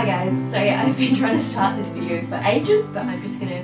Hi guys, so yeah, I've been trying to start this video for ages, but I'm just gonna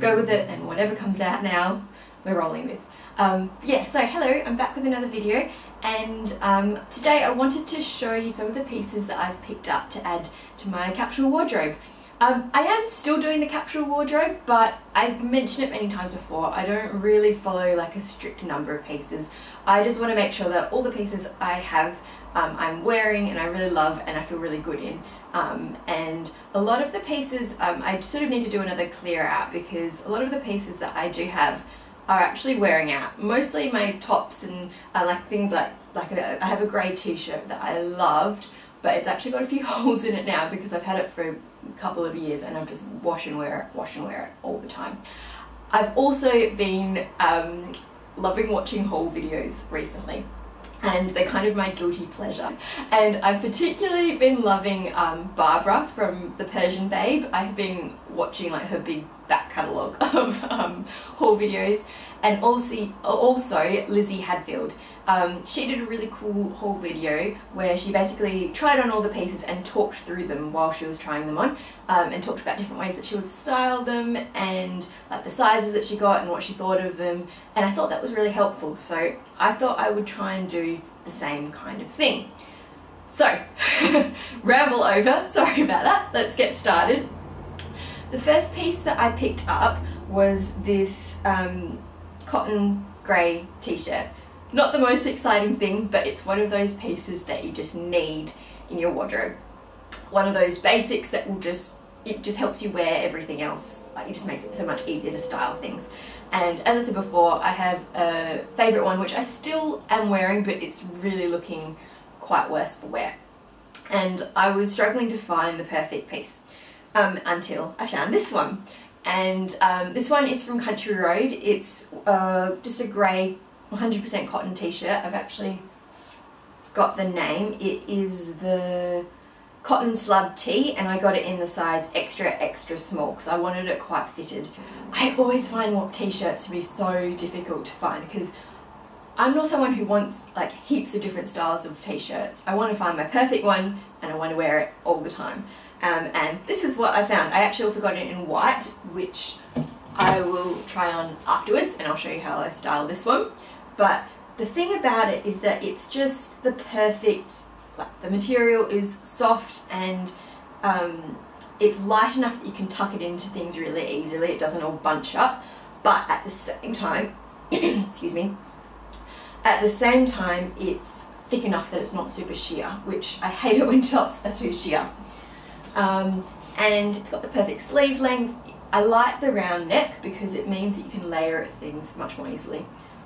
go with it and whatever comes out now, we're rolling with. Um, yeah, so hello, I'm back with another video and um, today I wanted to show you some of the pieces that I've picked up to add to my capsule wardrobe. Um, I am still doing the capsule wardrobe, but I've mentioned it many times before, I don't really follow like a strict number of pieces. I just want to make sure that all the pieces I have um, I'm wearing and I really love and I feel really good in. Um, and a lot of the pieces um, I sort of need to do another clear out because a lot of the pieces that I do have are actually wearing out. Mostly my tops and uh, like things like, like a, I have a grey t-shirt that I loved but it's actually got a few holes in it now because I've had it for a couple of years and I am just wash and wear it, wash and wear it all the time. I've also been um, loving watching haul videos recently and they're kind of my guilty pleasure. And I've particularly been loving um, Barbara from The Persian Babe. I've been watching like her big back catalogue of um, haul videos and also, also Lizzie Hadfield. Um, she did a really cool haul video where she basically tried on all the pieces and talked through them while she was trying them on um, and talked about different ways that she would style them and like the sizes that she got and what she thought of them and I thought that was really helpful so I thought I would try and do the same kind of thing. So, ramble over, sorry about that, let's get started. The first piece that I picked up was this um, cotton grey t-shirt. Not the most exciting thing, but it's one of those pieces that you just need in your wardrobe. One of those basics that will just, it just helps you wear everything else. Like it just makes it so much easier to style things. And as I said before, I have a favourite one which I still am wearing, but it's really looking quite worse for wear. And I was struggling to find the perfect piece um, until I found this one. And um, this one is from Country Road. It's uh, just a grey 100% cotton t-shirt. I've actually got the name. It is the cotton slub tee and I got it in the size extra extra small because I wanted it quite fitted. I always find t-shirts to be so difficult to find because I'm not someone who wants like heaps of different styles of t-shirts. I want to find my perfect one and I want to wear it all the time. Um, and this is what I found. I actually also got it in white, which I will try on afterwards and I'll show you how I style this one. But the thing about it is that it's just the perfect, like the material is soft and um, it's light enough that you can tuck it into things really easily. It doesn't all bunch up. But at the same time, excuse me, at the same time it's thick enough that it's not super sheer, which I hate it when tops are too sheer. Um, and it's got the perfect sleeve length. I like the round neck because it means that you can layer things much more easily.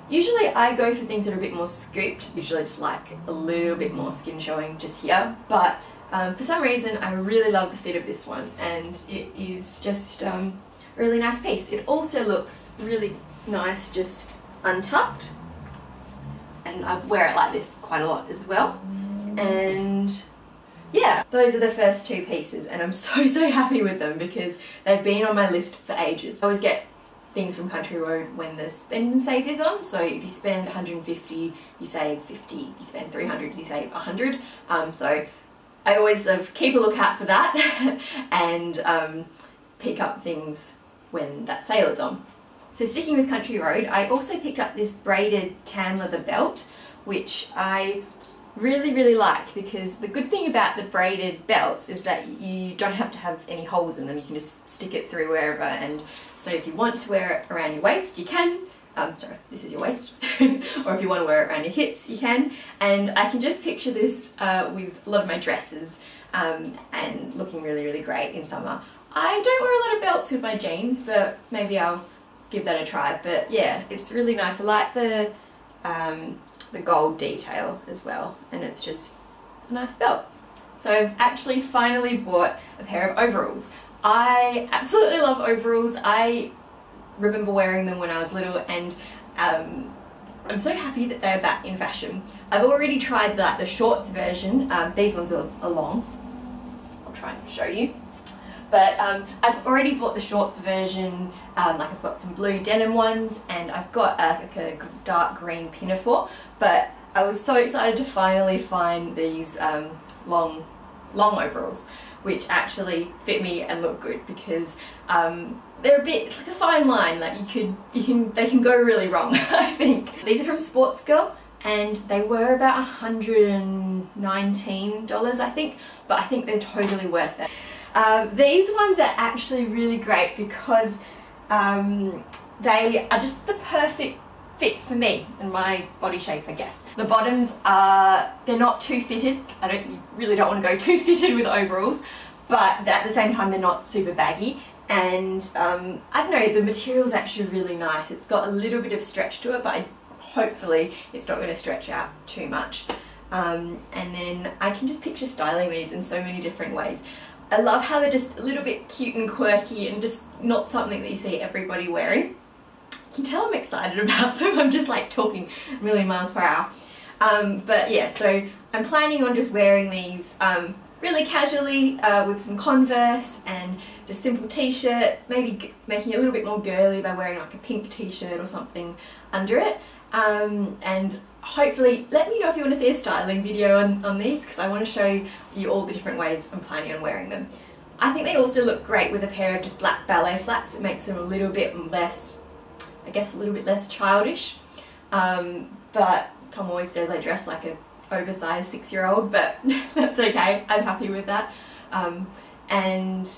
Usually I go for things that are a bit more scooped, usually just like a little bit more skin showing just here, but um, for some reason I really love the fit of this one and it is just um, a really nice piece. It also looks really nice just untucked and I wear it like this quite a lot as well and yeah, those are the first two pieces and I'm so, so happy with them because they've been on my list for ages. I always get things from Country Road when the spend and save is on. So if you spend 150, you save 50. If you spend 300, you save 100. Um, so I always uh, keep a lookout for that and um, pick up things when that sale is on. So sticking with Country Road, I also picked up this braided tan leather belt, which I really really like because the good thing about the braided belts is that you don't have to have any holes in them. You can just stick it through wherever and so if you want to wear it around your waist you can. Um, sorry this is your waist. Or if you want to wear it around your hips you can. And I can just picture this uh, with a lot of my dresses um, and looking really really great in summer. I don't wear a lot of belts with my jeans but maybe I'll give that a try. But yeah it's really nice. I like the um, the gold detail as well and it's just a nice belt. So I've actually finally bought a pair of overalls. I absolutely love overalls. I remember wearing them when I was little and um, I'm so happy that they're back in fashion. I've already tried the, the shorts version. Um, these ones are, are long. I'll try and show you. But um, I've already bought the shorts version, um, like I've got some blue denim ones and I've got a, like a dark green pinafore. But I was so excited to finally find these um, long, long overalls. which actually fit me and look good because um, they're a bit, it's like a fine line, like you could, you can, they can go really wrong, I think. These are from Sportsgirl and they were about $119 I think, but I think they're totally worth it. Um, these ones are actually really great because um, they are just the perfect fit for me and my body shape I guess. The bottoms are, they're not too fitted, I don't really don't want to go too fitted with overalls, but at the same time they're not super baggy and um, I don't know, the material is actually really nice. It's got a little bit of stretch to it, but hopefully it's not going to stretch out too much. Um, and then I can just picture styling these in so many different ways. I love how they're just a little bit cute and quirky and just not something that you see everybody wearing. You can tell I'm excited about them, I'm just like talking a million miles per hour. Um, but yeah, so I'm planning on just wearing these um, really casually uh, with some Converse and just simple t-shirt, maybe making it a little bit more girly by wearing like a pink t-shirt or something under it. Um, and hopefully let me know if you want to see a styling video on, on these because I want to show you all the different ways I'm planning on wearing them. I think they also look great with a pair of just black ballet flats. It makes them a little bit less, I guess a little bit less childish. Um, but Tom always says I dress like an oversized six-year-old, but that's okay. I'm happy with that. Um, and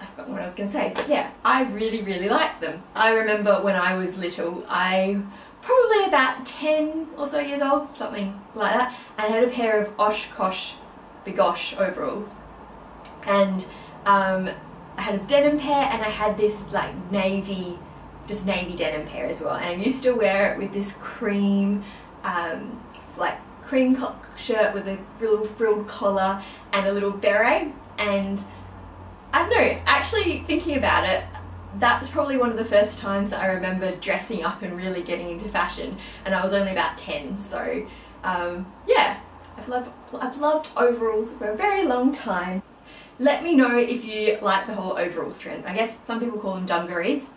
I've forgotten what I was going to say, but yeah, I really, really like them. I remember when I was little, I probably about 10 or so years old, something like that, and I had a pair of Oshkosh B'gosh overalls. And um, I had a denim pair and I had this like navy, just navy denim pair as well. And I used to wear it with this cream, um, like cream shirt with a little frilled collar and a little beret. And I don't know, actually thinking about it, that's probably one of the first times that I remember dressing up and really getting into fashion and I was only about 10 so um, yeah I've loved, I've loved overalls for a very long time. Let me know if you like the whole overalls trend. I guess some people call them dungarees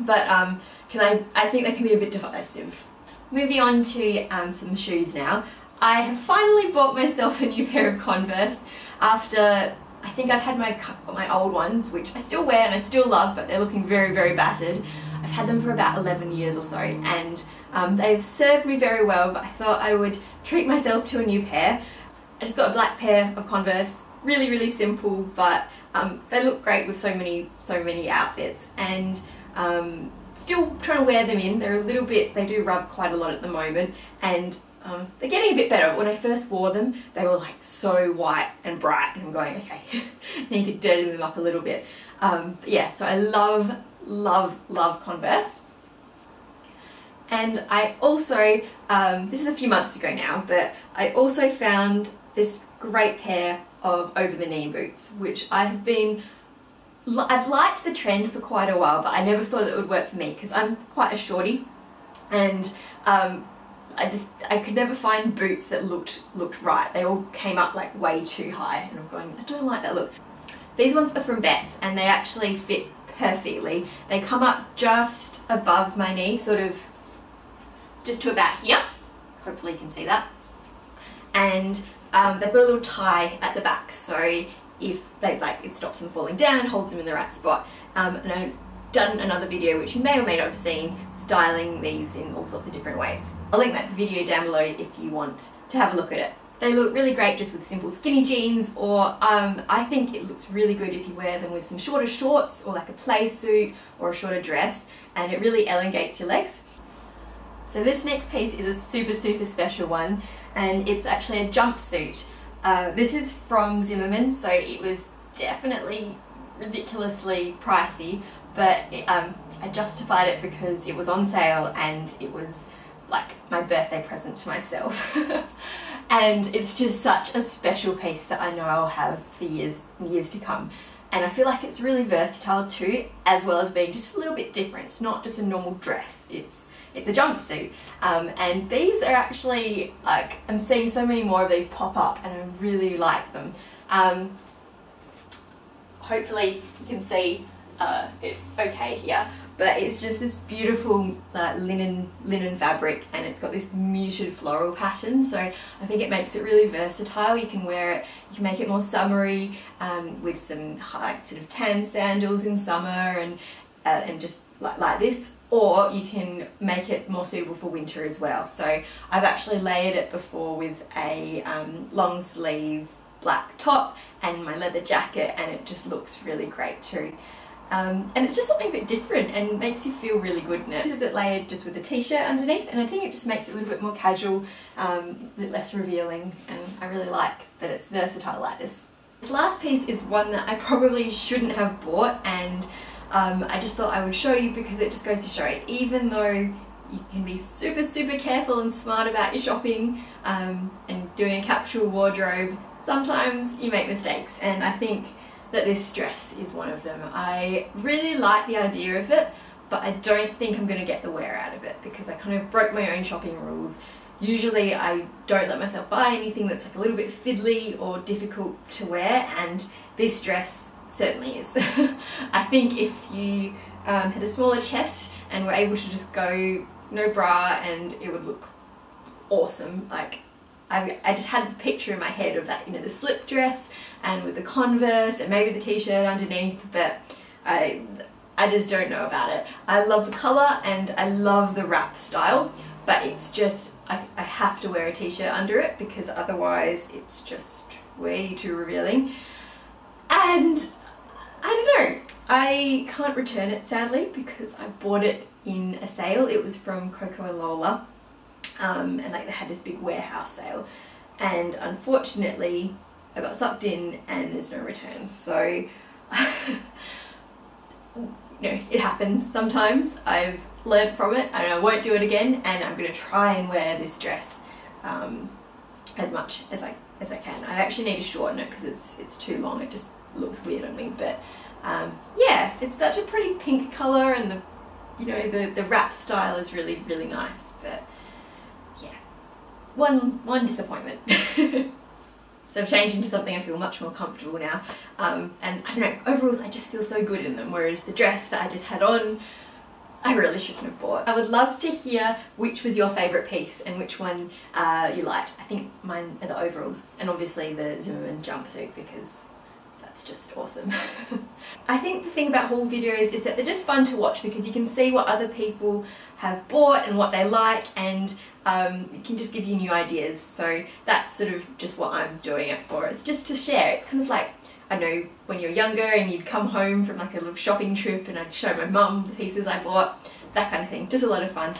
but um, because I, I think they can be a bit divisive. Moving on to um, some shoes now. I have finally bought myself a new pair of Converse after I think I've had my, my old ones, which I still wear and I still love, but they're looking very, very battered. I've had them for about 11 years or so, and um, they've served me very well, but I thought I would treat myself to a new pair. I just got a black pair of Converse, really, really simple, but um, they look great with so many, so many outfits, and um, still trying to wear them in. They're a little bit, they do rub quite a lot at the moment, and um, they're getting a bit better. When I first wore them, they were like so white and bright and I'm going, okay, need to dirty them up a little bit. Um, yeah, so I love, love, love Converse. And I also, um, this is a few months ago now, but I also found this great pair of over-the-knee boots, which I have been, I've liked the trend for quite a while, but I never thought it would work for me because I'm quite a shorty and um, I just I could never find boots that looked looked right. They all came up like way too high and I'm going, I don't like that look. These ones are from Betts and they actually fit perfectly. They come up just above my knee, sort of just to about here. Hopefully you can see that. And um, they've got a little tie at the back so if they like it stops them falling down, holds them in the right spot. Um, and done another video which you may or may not have seen styling these in all sorts of different ways. I'll link that video down below if you want to have a look at it. They look really great just with simple skinny jeans or um, I think it looks really good if you wear them with some shorter shorts or like a play suit or a shorter dress and it really elongates your legs. So this next piece is a super super special one and it's actually a jumpsuit. Uh, this is from Zimmermann so it was definitely ridiculously pricey but it, um, I justified it because it was on sale and it was like my birthday present to myself. and it's just such a special piece that I know I'll have for years years to come. And I feel like it's really versatile too, as well as being just a little bit different. Not just a normal dress, it's it's a jumpsuit. Um, and these are actually, like, I'm seeing so many more of these pop up and I really like them. Um, hopefully you can see uh, okay here, but it's just this beautiful linen linen fabric and it's got this muted floral pattern. So I think it makes it really versatile. You can wear it you can make it more summery um, with some like sort of tan sandals in summer and uh, and just like, like this. Or you can make it more suitable for winter as well. So I've actually layered it before with a um, long sleeve black top and my leather jacket and it just looks really great too um, and it's just something a bit different and makes you feel really good in it. This is it layered just with a t-shirt underneath and I think it just makes it a little bit more casual, um, a bit less revealing and I really like that it's versatile like this. This last piece is one that I probably shouldn't have bought and um, I just thought I would show you because it just goes to show even though you can be super super careful and smart about your shopping um, and doing a capsule wardrobe sometimes you make mistakes and I think that this dress is one of them. I really like the idea of it, but I don't think I'm going to get the wear out of it because I kind of broke my own shopping rules. Usually I don't let myself buy anything that's like a little bit fiddly or difficult to wear and this dress certainly is. I think if you um, had a smaller chest and were able to just go no bra and it would look awesome. Like I, I just had the picture in my head of that, you know, the slip dress and with the Converse and maybe the t-shirt underneath, but I, I just don't know about it. I love the colour and I love the wrap style, but it's just, I, I have to wear a t-shirt under it because otherwise it's just way too revealing. And I don't know, I can't return it sadly because I bought it in a sale. It was from Coco and Lola um, and like they had this big warehouse sale. And unfortunately I got sucked in and there's no returns. So you know it happens sometimes. I've learned from it and I won't do it again. And I'm to try and wear this dress um, as much as I as I can. I actually need to shorten it because it's it's too long. It just looks weird on me. But um, yeah it's such a pretty pink colour and the you know the the wrap style is really really nice. But one, one disappointment. so I've changed into something I feel much more comfortable now. Um, and I don't know, overalls I just feel so good in them, whereas the dress that I just had on, I really shouldn't have bought. I would love to hear which was your favourite piece and which one uh, you liked. I think mine are the overalls and obviously the Zimmermann jumpsuit because that's just awesome. I think the thing about haul videos is that they're just fun to watch because you can see what other people have bought and what they like and um, it can just give you new ideas. So that's sort of just what I'm doing it for. It's just to share. It's kind of like, I know when you're younger and you'd come home from like a little shopping trip and I'd show my mum the pieces I bought, that kind of thing. Just a lot of fun.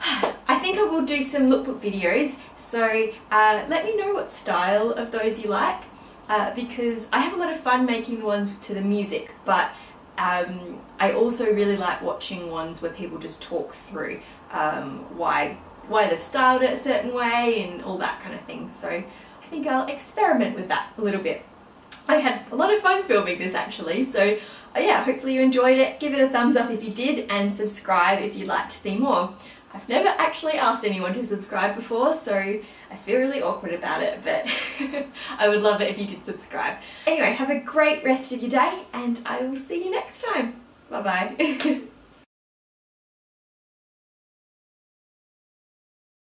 I think I will do some lookbook videos, so uh, let me know what style of those you like, uh, because I have a lot of fun making the ones to the music, but um, I also really like watching ones where people just talk through um, why why they've styled it a certain way and all that kind of thing. So I think I'll experiment with that a little bit. I had a lot of fun filming this actually, so uh, yeah, hopefully you enjoyed it. Give it a thumbs up if you did and subscribe if you'd like to see more. I've never actually asked anyone to subscribe before, so I feel really awkward about it, but I would love it if you did subscribe. Anyway, have a great rest of your day, and I will see you next time. Bye bye.